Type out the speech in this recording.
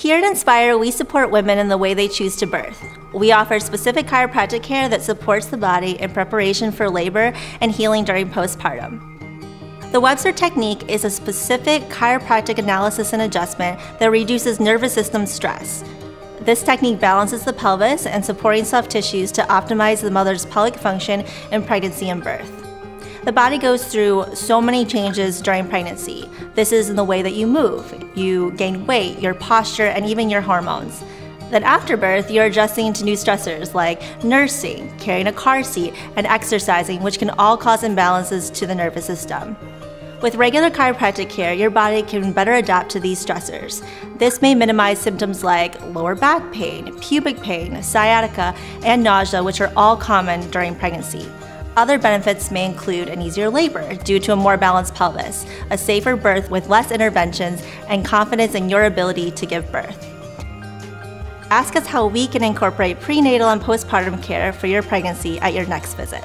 Here at Inspire, we support women in the way they choose to birth. We offer specific chiropractic care that supports the body in preparation for labor and healing during postpartum. The Webster technique is a specific chiropractic analysis and adjustment that reduces nervous system stress. This technique balances the pelvis and supporting soft tissues to optimize the mother's pelvic function in pregnancy and birth. The body goes through so many changes during pregnancy. This is in the way that you move, you gain weight, your posture, and even your hormones. Then after birth, you're adjusting to new stressors like nursing, carrying a car seat, and exercising, which can all cause imbalances to the nervous system. With regular chiropractic care, your body can better adapt to these stressors. This may minimize symptoms like lower back pain, pubic pain, sciatica, and nausea, which are all common during pregnancy. Other benefits may include an easier labor due to a more balanced pelvis, a safer birth with less interventions, and confidence in your ability to give birth. Ask us how we can incorporate prenatal and postpartum care for your pregnancy at your next visit.